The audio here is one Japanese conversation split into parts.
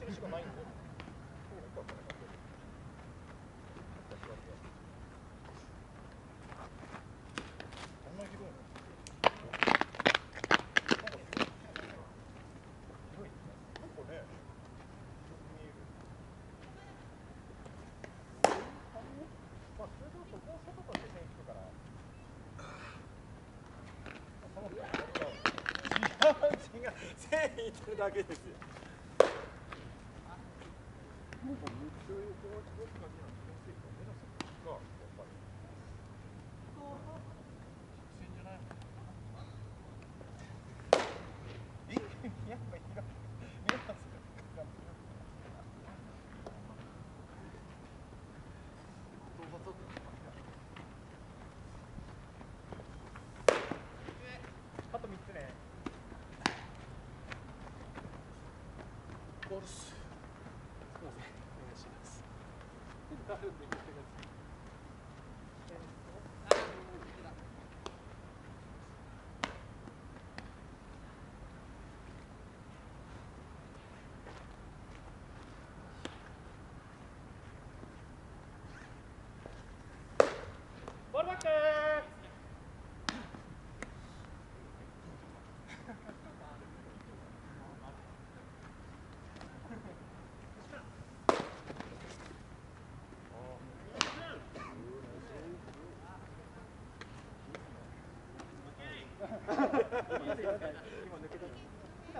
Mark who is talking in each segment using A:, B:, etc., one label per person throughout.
A: 印がないんで。こんな広いの広いね。なんかね、見える。まあ、通常そこを外として線引くから。その違う違う線引いてるだけですよ。も Thank you.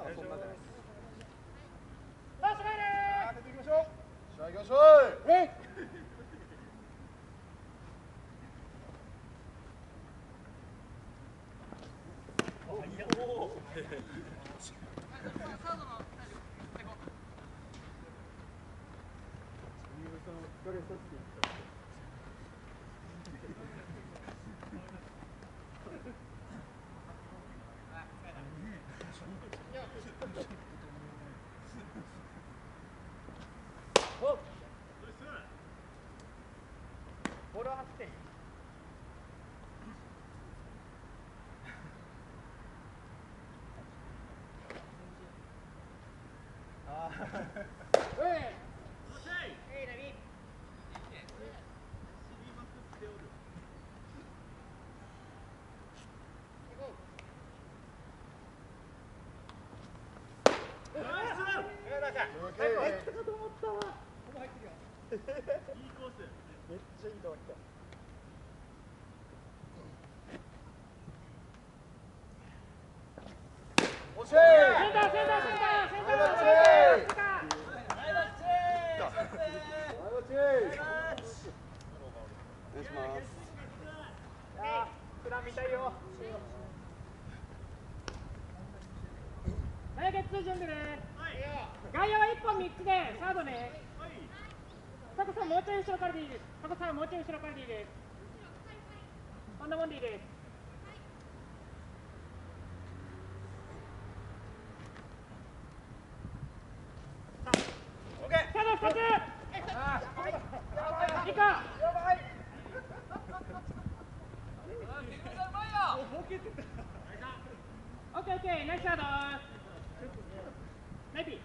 A: はそんなじゃないです。さあ、スマイル出ていきましょう。
B: さあ行きましょう
A: えいおボールは走っていいあーうええいナビえーナイス最後入ったかと思ったわここ入ってるよめっちゃいいとこ来た
B: 惜しい
A: センターセンターセンターセンターセンターセンター
B: お願いします。
A: あー普段見たいよはい。ゲッツー準備ね外野は1本3つでサードねタコさんもうちょい後ろからでいいですタコさんもうちょい後ろからでいいですこんなもんでいいですオッケーサード2ついいかオッケーオッケーナイスサードナイピー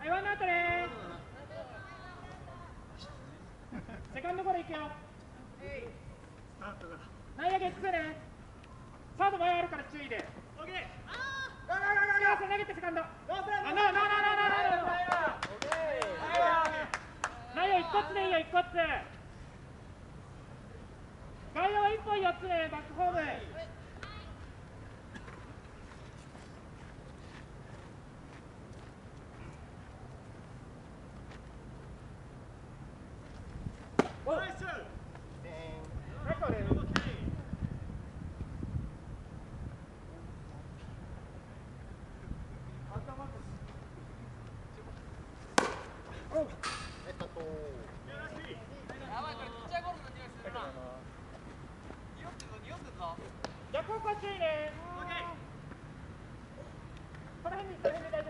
A: はいワンアウトねセカンドゴロいくよ内野ゲッツねサード前あるから注意で。オッケーあー投げてセカンド。あノーノーノーノーノーノー内野一発でいいよ一発。外野は一本四つねバックホームおナイスナイスオレおう
B: えっとと
A: 逆方向注意ね。この辺にこの辺で大丈夫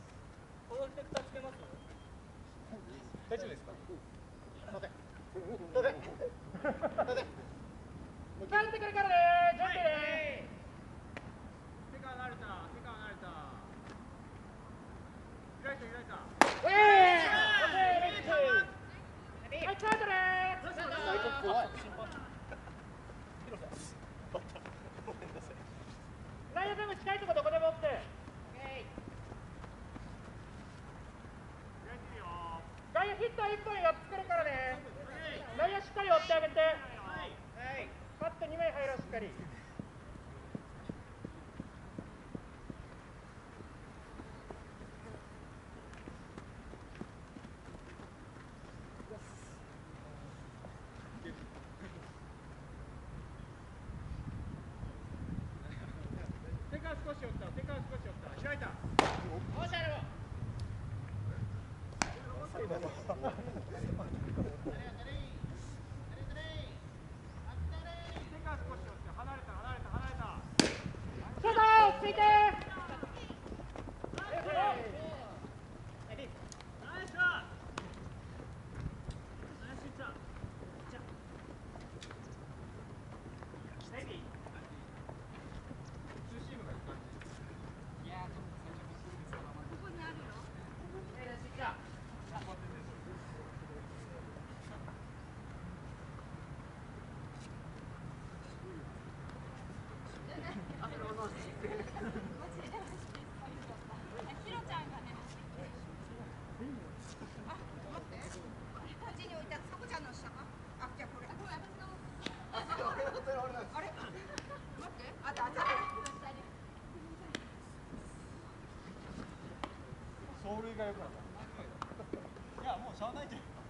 A: ナイスボール帰ってくるからね準備ねういはいスタートね
B: 怖い
A: 内野全部近いとこどこでも OK 外野ヒット1本4つ来るからね内野しっかり追ってあげてパッと2枚入ろうしっかり少し寄った手が少し寄った開いたおしゃれちょっと落ち着いて
C: ひろちゃんがね。あ、待って。こっちに置いた、さこちゃんの下か。あ、じゃあこれ。これ私の。あれ。待って。あ、だ、だ。
B: 走塁が良くなった。いやもうしゃあないじゃん